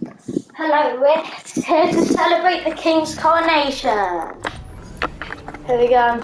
Hello, we're here to celebrate the King's coronation. Here we go.